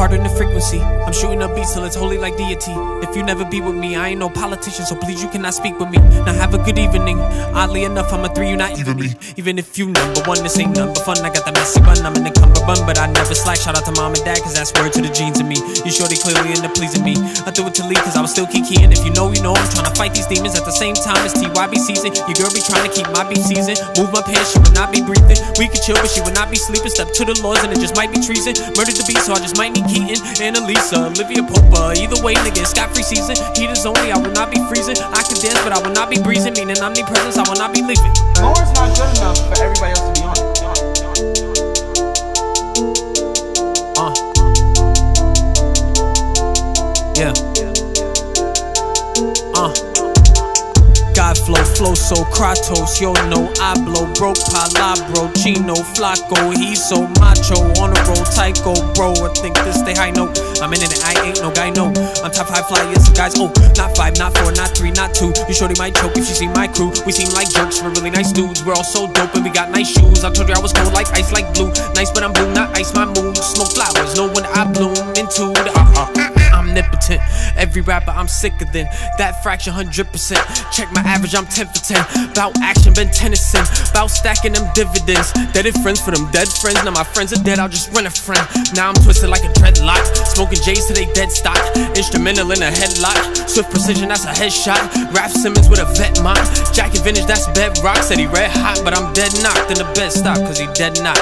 Harder than frequency. I'm shooting up beats till it's holy like deity. If you never be with me, I ain't no politician, so please you cannot speak with me. Now have a good evening. Oddly enough, I'm a three, you not even me. Even if you number one, this ain't but fun. I got the messy bun, I'm in the cummerbund, but I never slack. Shout out to mom and dad, cause that's word to the genes in me. You sure they clearly end up pleasing me. I threw it to leave, cause I was still kikiing. If you know, you know, I'm trying to fight these demons at the same time as TYB season. Your girl be trying to keep my beef season. Move my pants, she would not be breathing. We could chill, but she would not be sleeping. Step to the laws, and it just might be treason. Murdered the beat, so I just might need Keating. Annalisa, Olivia Popa. Either way, nigga, it's got free season. Heat is only, I will not be freezing. I can dance, but I will not be breezing. Meaning omnipresence, I will not be leaving. Lawrence not good enough for everybody else to be on it. Uh. Yeah. Uh. God flow, flow so Kratos, yo no I blow, broke palabro, Chino, Flaco, he's so macho, on the road, Tycho, bro, I think this they high note, I'm in it, I ain't no guy, no, I'm top high fly, yes, some guys, oh, not five, not four, not three, not two, you shorty might choke if you see my crew, we seem like jokes, we're really nice dudes, we're all so dope and we got nice shoes, I told you I was cold like ice, like blue, nice but I'm blue, not ice, my mood, smoke flowers, know when I bloom into. the, omnipotent. Every rapper I'm sicker than that fraction, hundred percent. Check my average, I'm 10 for 10. Bout action, been Tennyson. Bout stacking them dividends. Deaded friends for them dead friends. Now my friends are dead, I'll just rent a friend. Now I'm twisted like a dreadlock. Smoking J's to they dead stock. Instrumental in a headlock. Swift precision, that's a headshot. Rap Simmons with a vet mop. Jacket vintage, that's bedrock. Said he red hot, but I'm dead knocked in the bed stop, cause he dead not.